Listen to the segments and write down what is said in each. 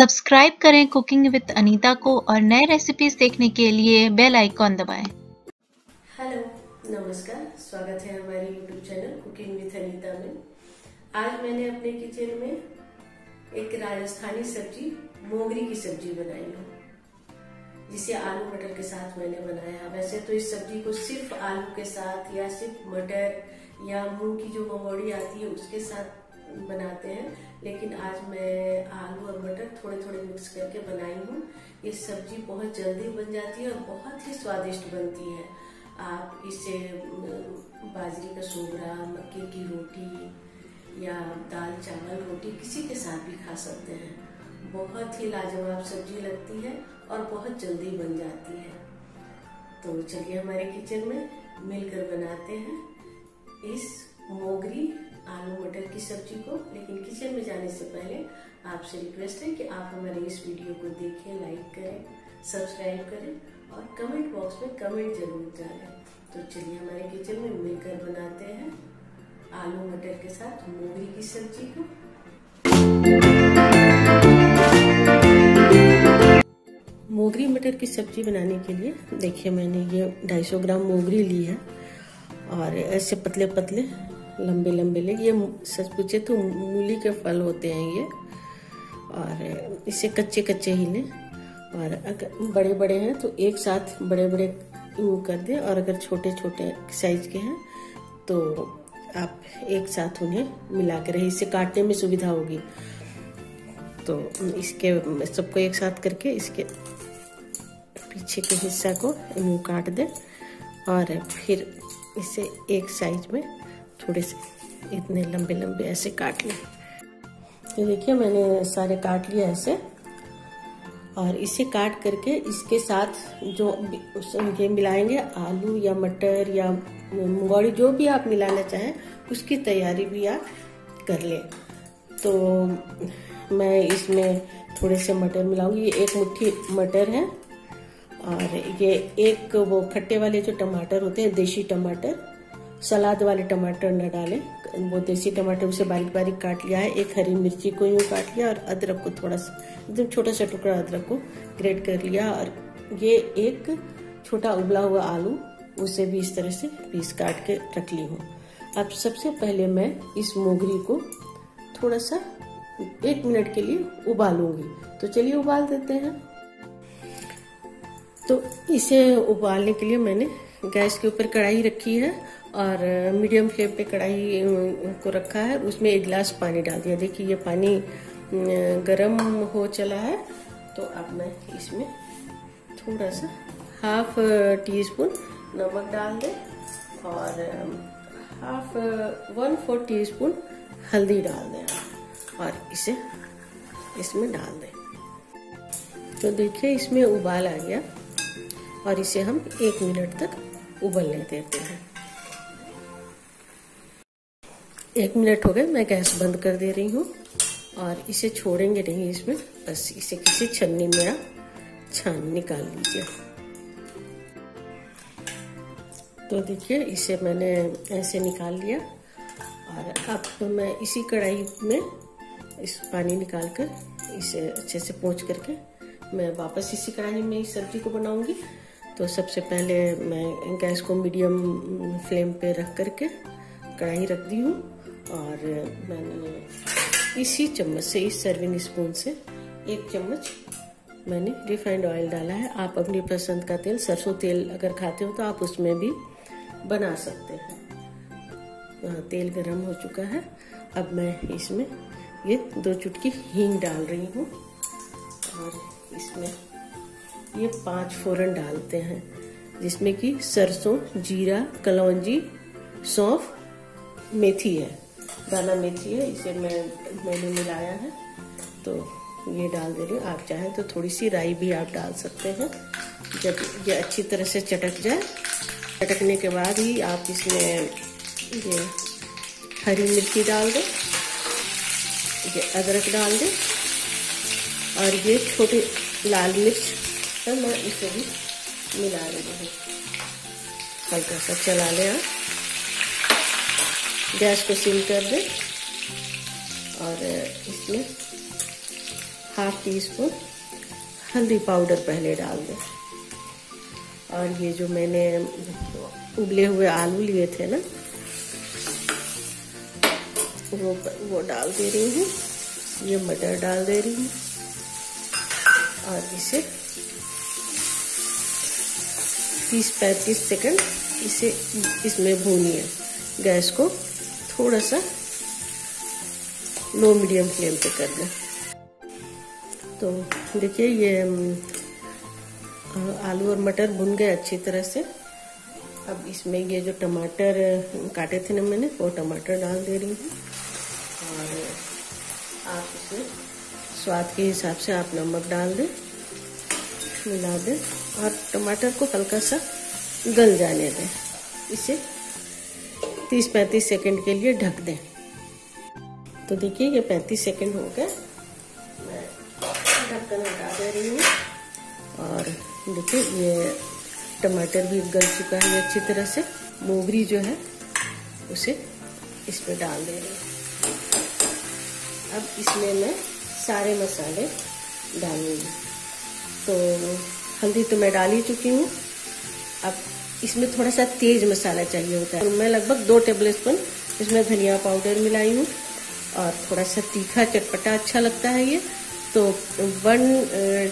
Subscribe करें cooking with Anita को और नए रेसिपीज़ देखने के लिए बेल आइकॉन दबाएँ। हेलो, नमस्कार, स्वागत है हमारे YouTube channel cooking with Anita में आज मैंने अपने किचन में एक राजस्थानी सब्ज़ी, मोगरी की सब्ज़ी बनाई हूँ, जिसे आलू मटर के साथ मैंने बनाया वैसे तो इस सब्ज़ी को सिर्फ़ आलू के साथ या सिर्फ़ मटर या मूंग की जो मंगोड़ी आती है, उसके साथ बनाते हैं। लेकिन आज मैं आलू और मटर थोड़े थोड़े मिक्स करके बनाई हूँ। ये सब्ज़ी बहुत जल्दी बन जाती है और बहुत ही स्वादिष्ट बनती है। आप इसे बाजरी का सोगरा मक्के की रोटी या दाल, चावल, रोटी किसी के साथ भी खा सकते हैं। बहुत ही लाजवाब सब्ज़ी लगती है और बहुत जल्दी बन जाती है। तो चलिए हमारे किचन में मिलकर बनाते हैं। इस मोगरी आलू मटर की सब्ज़ी को, लेकिन किचन में जाने से पहले आपसे रिक्वेस्ट है कि आप हमारे इस वीडियो को देखें, लाइक करें, सब्सक्राइब करें और कमेंट बॉक्स में कमेंट ज़रूर डालें तो चलिए हमारे किचन में मिलकर बनाते हैं आलू मटर के साथ मोगरी की सब्ज़ी को। मोगरी मटर की सब्ज़ी बनाने के लिए, देखिए मैंने ये 250 ग्राम मोगरी ली है और ऐसे पतले पतले लंबे लंबे ले ये सच पूछे तो मूली के फल होते हैं ये। और इसे कच्चे कच्चे ही लें। और अगर बड़े बड़े हैं तो एक साथ बड़े बड़े कर दें। और अगर छोटे छोटे साइज़ के हैं तो आप एक साथ उन्हें मिला के रहे। इससे काटने में सुविधा होगी। तो इसके, सबको एक साथ करके इसके पीछे के हिस्सा को काट दें। और फिर इसे एक साइज़ में थोड़े से इतने लंबे लंबे ऐसे काट लें। तो देखिए, मैंने सारे काट लिए ऐसे। और इसे काट करके इसके साथ जो ये मिलाएँगे आलू या मटर या मुंगौड़ी जो भी आप मिलाना चाहें, उसकी तैयारी भी आप कर लें। तो मैं इसमें थोड़े से मटर मिलाऊँगी। ये एक मुट्ठी मटर है। और ये एक वो खट्टे वाले जो टमाटर होते हैं, देशी टमाटर सलाद वाले टमाटर न डालें। वो देसी टमाटर उसे बारीक बारीक काट लिया है। एक हरी मिर्ची को यूँ काट लिया और अदरक को थोड़ा सा, एकदम छोटा सा टुकड़ा अदरक को ग्रेट कर लिया। और ये एक छोटा उबला हुआ आलू, उसे भी इस तरह से पीस काट के रख ली हूँ। अब सबसे पहले मैं इस मोगरी को थोड़ा सा एक मिनट के लिए उबालूँगी। तो चलिए उबाल देते हैं। तो इसे उबालने के लिए मैंने गैस के ऊपर कढ़ाई रखी है और मीडियम फ्लेम पे कढ़ाई को रखा है। उसमें एक गिलास पानी डाल दिया। देखिए, ये पानी गरम हो चला है। तो अब मैं इसमें थोड़ा सा हाफ़ टी स्पून नमक डाल दें और half one four teaspoon हल्दी डाल दें और इसे इसमें डाल दें। तो देखिए, इसमें उबाल आ गया और इसे हम एक मिनट तक उबलने देते हैं। एक मिनट हो गए, मैं गैस बंद कर दे रही हूँ और इसे छोड़ेंगे नहीं इसमें। बस इसे किसी छन्नी में छान निकाल लीजिए। तो देखिए, इसे मैंने ऐसे निकाल लिया और अब तो मैं इसी कढ़ाई में इस पानी निकाल कर इसे अच्छे से पोंछ करके मैं वापस इसी कढ़ाई में इस सब्ज़ी को बनाऊँगी। तो सबसे पहले मैं गैस को मीडियम फ्लेम पे रख करके कढ़ाई रख दी हूँ और मैंने इसी चम्मच से, इस सर्विंग स्पून से एक चम्मच मैंने रिफाइंड ऑयल डाला है। आप अपनी पसंद का तेल, सरसों तेल अगर खाते हो तो आप उसमें भी बना सकते हैं। तेल गरम हो चुका है। अब मैं इसमें ये दो चुटकी हींग डाल रही हूँ और इसमें ये पाँच फोरन डालते हैं, जिसमें कि सरसों, जीरा, कलौजी, सौंफ मेथी है। दाना मेथी है, इसे मैं, मैंने मिलाया है। तो ये डाल दे रही हूँ। आप चाहें तो थोड़ी सी राई भी आप डाल सकते हैं। जब ये अच्छी तरह से चटक जाए, चटकने के बाद ही आप इसमें ये हरी मिर्ची डाल दें। ये अदरक डाल दें। और ये छोटी लाल मिर्च है, मैं इसे भी मिला रही हूँ। हल्का सा चला लें आप। गैस को सिम कर दें और इसमें हाफ़ टी स्पून हल्दी पाउडर पहले डाल दें। और ये जो मैंने उबले हुए आलू लिए थे ना, वो वो डाल दे रही हूँ। ये मटर डाल दे रही हूँ। और इसे 30-35 सेकंड इसे, इसमें भूनिए गैस को। थोड़ा सा लो मीडियम फ्लेम पे कर दें। तो देखिए ये आलू और मटर भुन गए अच्छी तरह से। अब इसमें ये जो टमाटर काटे थे ना मैंने, वो टमाटर डाल दे रही हूँ। और आप इसमें स्वाद के हिसाब से आप नमक डाल दें, मिला दें, और टमाटर को हल्का सा गल जाने दें। इसे 30-35 सेकंड के लिए ढक दें। तो देखिए, ये 35 सेकंड हो गए। मैं ढक्कन हटा दे रही हूँ। और देखिए, ये टमाटर भी गल चुका है अच्छी तरह से। मोगरी जो है, उसे इस पर डाल दे रही हूँ। अब इसमें मैं सारे मसाले डालूँगी। तो हल्दी तो मैं डाल ही चुकी हूँ। अब इसमें थोड़ा सा तेज मसाला चाहिए होता है। मैं लगभग दो टेबल स्पून इसमें धनिया पाउडर मिलाई हूँ और थोड़ा सा तीखा चटपटा अच्छा लगता है ये। तो वन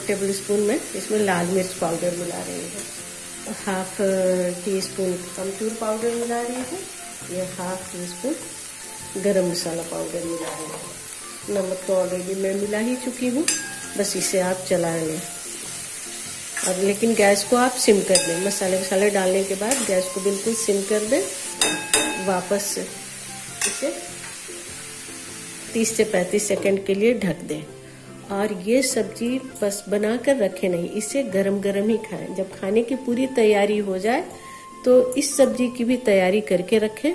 टेबल स्पून में इसमें लाल मिर्च पाउडर मिला रही हूँ। हाफ़ टी स्पून अमचूर पाउडर मिला रही हूँ। ये हाफ़ टी स्पून गरम मसाला पाउडर मिला रही हूँ। नमक तो ऑलरेडी मैं मिला ही चुकी हूँ। बस इसे आप चला लें और लेकिन गैस को आप सिम कर दें। मसाले वसाले डालने के बाद गैस को बिल्कुल सिम कर दें। वापस इसे 30 से 35 सेकंड के लिए ढक दें। और ये सब्ज़ी बस बना कर रखे नहीं, इसे गरम गरम ही खाएँ। जब खाने की पूरी तैयारी हो जाए तो इस सब्ज़ी की भी तैयारी करके रखें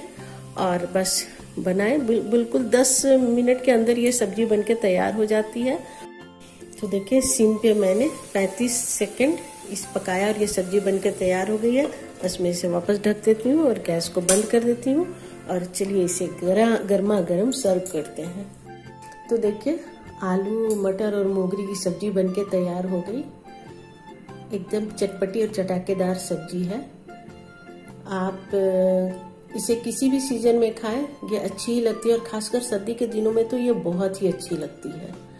और बस बनाएँ। बिल्कुल 10 मिनट के अंदर ये सब्ज़ी बनके तैयार हो जाती है। तो देखिए, सिम पे मैंने 35 सेकंड इस पकाया और ये सब्ज़ी बनकर तैयार हो गई है। बस मैं इसे वापस ढक देती हूँ और गैस को बंद कर देती हूँ। और चलिए इसे गरा गर्मा गर्म सर्व करते हैं। तो देखिए, आलू, मटर और मोगरी की सब्ज़ी बनके तैयार हो गई। एकदम चटपटी और चटाकेदार सब्ज़ी है। आप इसे किसी भी सीज़न में खाएँ, ये अच्छी ही लगती है और खासकर सर्दी के दिनों में तो ये बहुत ही अच्छी लगती है।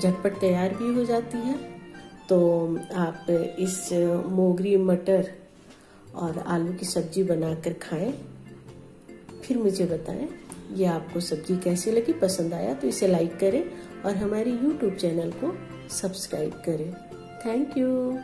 झटपट तैयार भी हो जाती है। तो आप इस मोगरी मटर और आलू की सब्ज़ी बनाकर खाएँ। फिर मुझे बताएँ, ये आपको सब्ज़ी कैसी लगी, पसंद आया तो इसे लाइक करें और हमारे YouTube चैनल को सब्सक्राइब करें। Thank you.